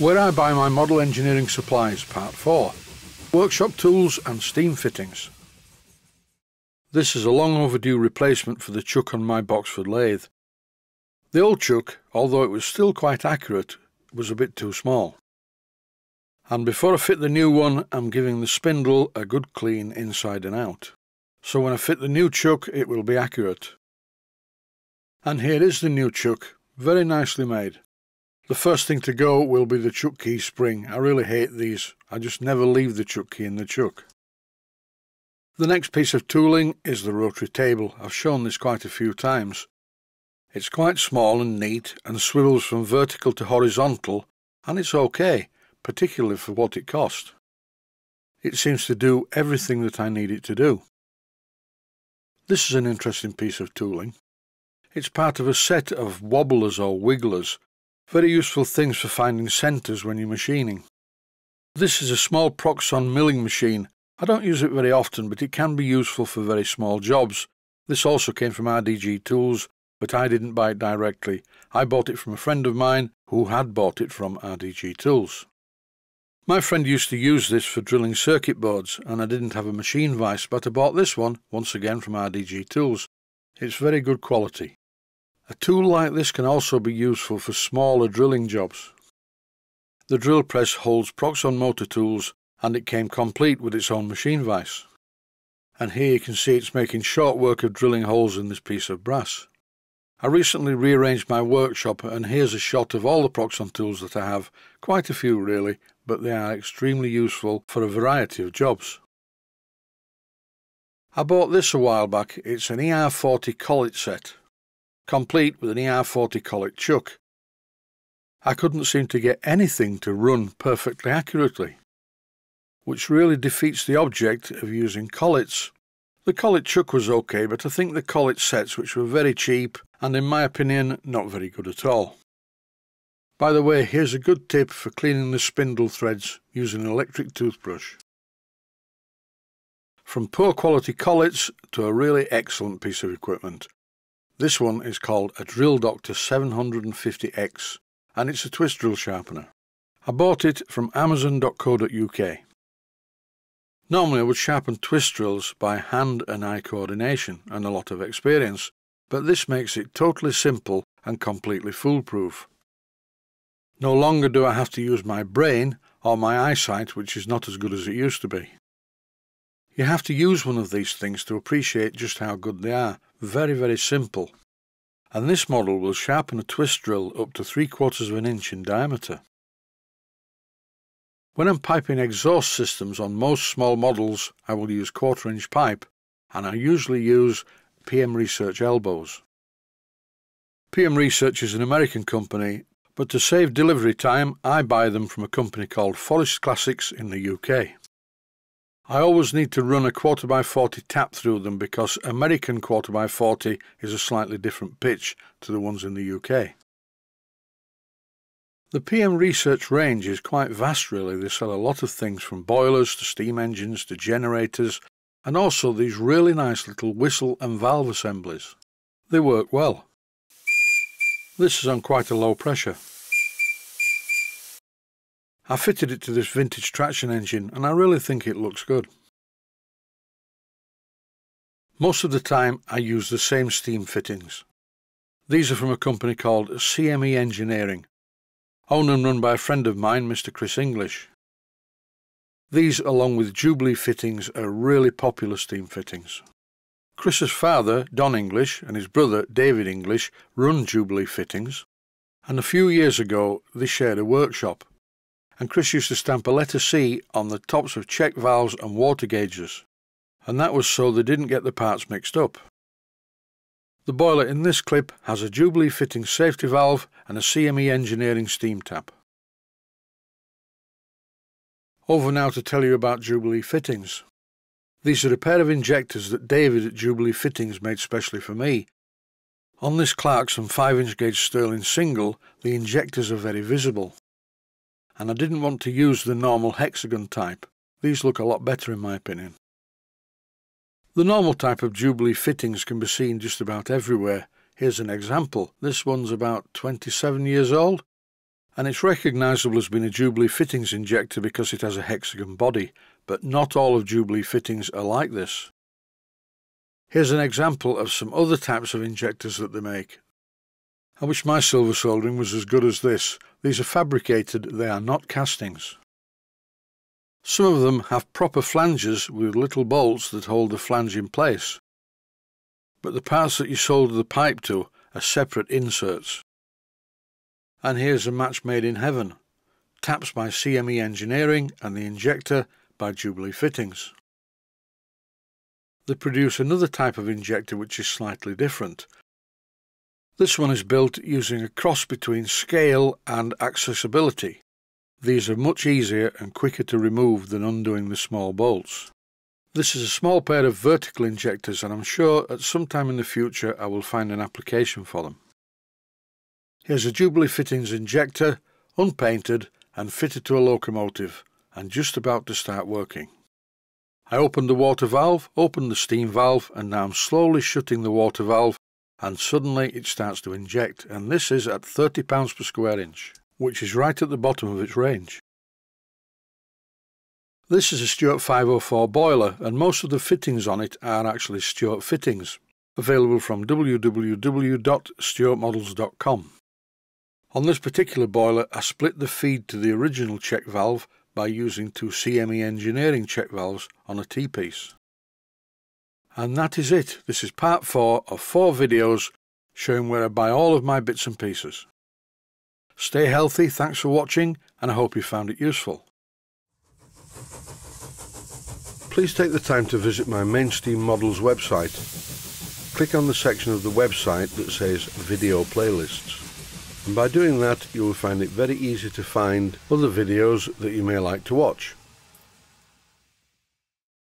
Where I buy my model engineering supplies, part 4. Workshop tools and steam fittings. This is a long overdue replacement for the chuck on my Boxford lathe. The old chuck, although it was still quite accurate, was a bit too small. And before I fit the new one, I'm giving the spindle a good clean inside and out. So when I fit the new chuck, it will be accurate. And here is the new chuck, very nicely made. The first thing to go will be the chuck key spring. I really hate these. I just never leave the chuck key in the chuck. The next piece of tooling is the rotary table. I've shown this quite a few times. It's quite small and neat and swivels from vertical to horizontal and it's okay, particularly for what it cost. It seems to do everything that I need it to do. This is an interesting piece of tooling. It's part of a set of wobblers or wigglers very useful things for finding centres when you're machining. This is a small Proxxon milling machine. I don't use it very often, but it can be useful for very small jobs. This also came from RDG Tools, but I didn't buy it directly. I bought it from a friend of mine who had bought it from RDG Tools. My friend used to use this for drilling circuit boards, and I didn't have a machine vise, but I bought this one, once again from RDG Tools. It's very good quality. A tool like this can also be useful for smaller drilling jobs. The drill press holds Proxxon motor tools and it came complete with its own machine vise. And here you can see it's making short work of drilling holes in this piece of brass. I recently rearranged my workshop and here's a shot of all the Proxxon tools that I have, quite a few really, but they are extremely useful for a variety of jobs. I bought this a while back, it's an ER40 collet set complete with an ER40 collet chuck. I couldn't seem to get anything to run perfectly accurately, which really defeats the object of using collets. The collet chuck was okay, but I think the collet sets, which were very cheap and in my opinion not very good at all. By the way, here's a good tip for cleaning the spindle threads using an electric toothbrush. From poor quality collets to a really excellent piece of equipment. This one is called a Drill Doctor 750X and it's a twist drill sharpener. I bought it from amazon.co.uk. Normally I would sharpen twist drills by hand and eye coordination and a lot of experience, but this makes it totally simple and completely foolproof. No longer do I have to use my brain or my eyesight, which is not as good as it used to be. You have to use one of these things to appreciate just how good they are. Very, very simple. And this model will sharpen a twist drill up to 3 quarters of an inch in diameter. When I'm piping exhaust systems on most small models, I will use quarter inch pipe, and I usually use PM Research elbows. PM Research is an American company, but to save delivery time, I buy them from a company called Forest Classics in the UK. I always need to run a quarter by 40 tap through them because American quarter by 40 is a slightly different pitch to the ones in the UK. The PM research range is quite vast really. They sell a lot of things from boilers to steam engines to generators and also these really nice little whistle and valve assemblies. They work well. This is on quite a low pressure. I fitted it to this vintage traction engine and I really think it looks good. Most of the time I use the same steam fittings. These are from a company called CME Engineering, owned and run by a friend of mine, Mr Chris English. These, along with Jubilee fittings, are really popular steam fittings. Chris's father, Don English, and his brother, David English, run Jubilee fittings, and a few years ago they shared a workshop and Chris used to stamp a letter C on the tops of check valves and water gauges, and that was so they didn't get the parts mixed up. The boiler in this clip has a Jubilee fitting safety valve and a CME engineering steam tap. Over now to tell you about Jubilee fittings. These are a pair of injectors that David at Jubilee Fittings made specially for me. On this Clarkson 5-inch gauge Stirling single, the injectors are very visible and I didn't want to use the normal hexagon type. These look a lot better in my opinion. The normal type of Jubilee fittings can be seen just about everywhere. Here's an example. This one's about 27 years old and it's recognisable as being a Jubilee fittings injector because it has a hexagon body, but not all of Jubilee fittings are like this. Here's an example of some other types of injectors that they make. I wish my silver soldering was as good as this. These are fabricated, they are not castings. Some of them have proper flanges with little bolts that hold the flange in place. But the parts that you solder the pipe to are separate inserts. And here's a match made in heaven. Taps by CME Engineering and the injector by Jubilee Fittings. They produce another type of injector which is slightly different. This one is built using a cross between scale and accessibility. These are much easier and quicker to remove than undoing the small bolts. This is a small pair of vertical injectors and I'm sure at some time in the future I will find an application for them. Here's a Jubilee Fittings injector, unpainted and fitted to a locomotive and just about to start working. I opened the water valve, opened the steam valve, and now I'm slowly shutting the water valve, and suddenly it starts to inject, and this is at 30 pounds per square inch, which is right at the bottom of its range. This is a Stuart 504 boiler, and most of the fittings on it are actually Stuart fittings, available from www.stuartmodels.com. On this particular boiler, I split the feed to the original check valve by using two CME engineering check valves on a T-piece. And that is it. This is part 4 of 4 videos showing where I buy all of my bits and pieces. Stay healthy, thanks for watching, and I hope you found it useful. Please take the time to visit my Mainsteam Models website. Click on the section of the website that says Video Playlists and by doing that you will find it very easy to find other videos that you may like to watch.